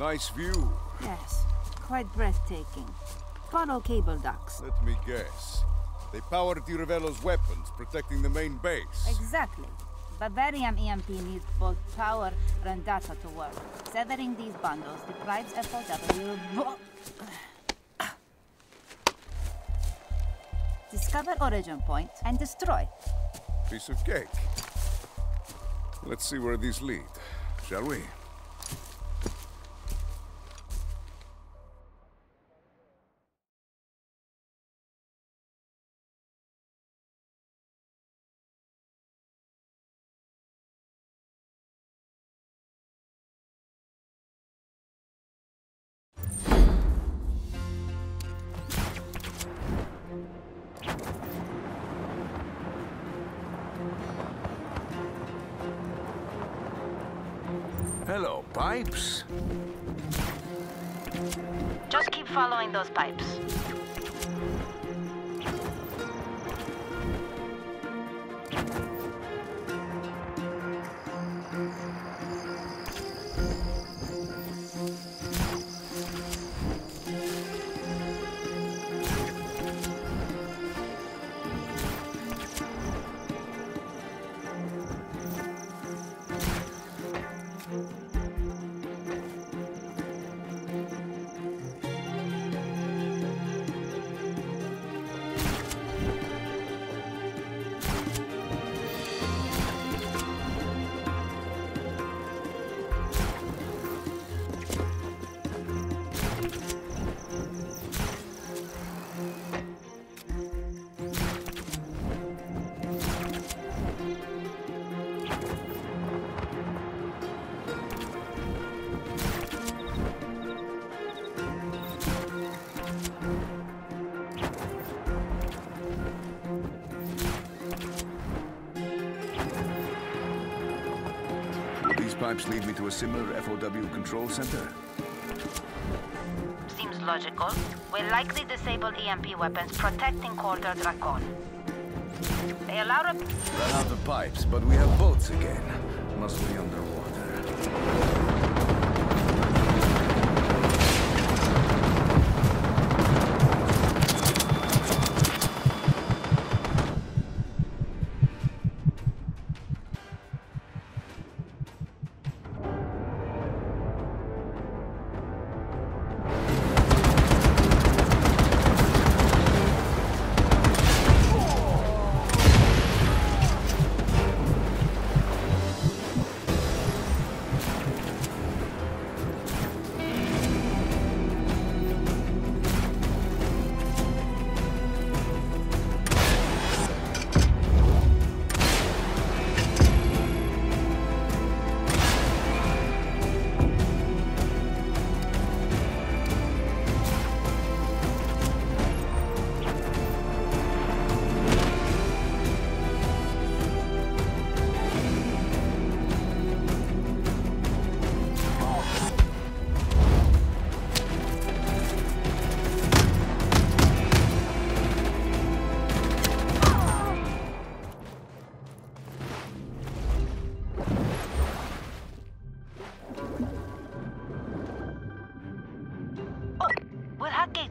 Nice view. Yes, quite breathtaking. Follow cable ducts. Let me guess. They powered Di Ravello's weapons, protecting the main base. Exactly. Bavarium EMP needs both power and data to work. Severing these bundles deprives FOW... Discover origin point and destroy. Piece of cake. Let's see where these lead, shall we? Hello, pipes. Just keep following those pipes. Lead me to a similar FOW control center? Seems logical. We'll likely disable EMP weapons protecting Corda Dracon. They allow a... Run out of pipes, but we have boats again. Must be underwater.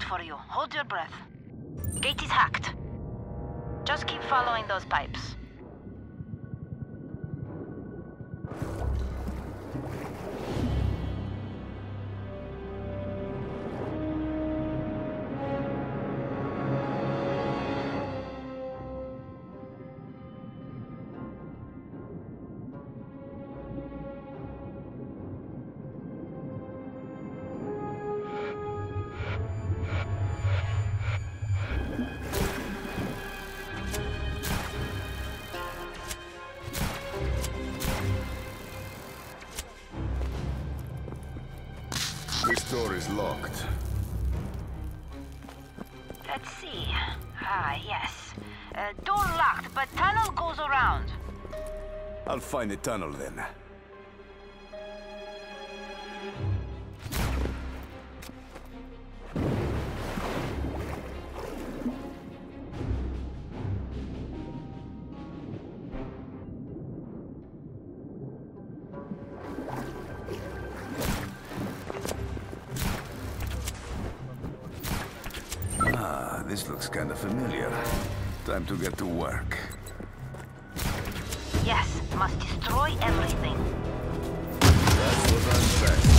For you. Hold your breath. Gate is hacked. Just keep following those pipes. Let's see. Ah, yes. Uh, door locked, but tunnel goes around. I'll find the tunnel then. Looks kinda familiar. Time to get to work. Yes, must destroy everything. That's what I'm best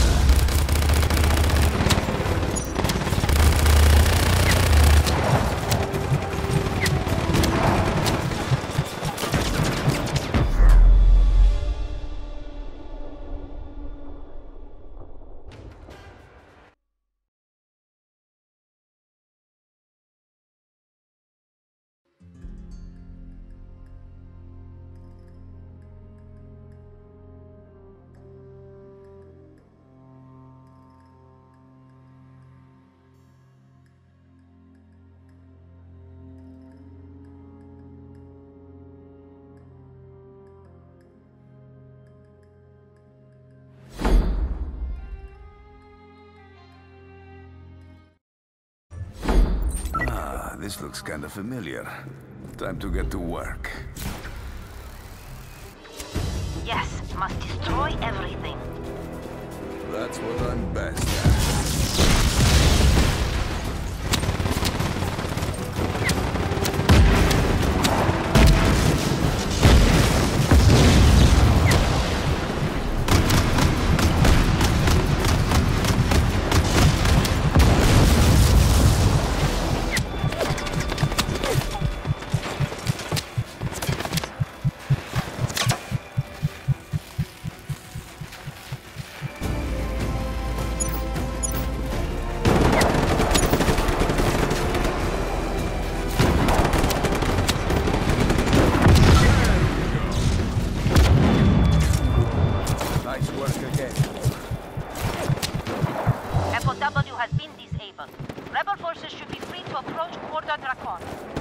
this looks kinda familiar. Time to get to work. Yes, must destroy everything. That's what I'm best at. Should be free to approach Corda Dracon.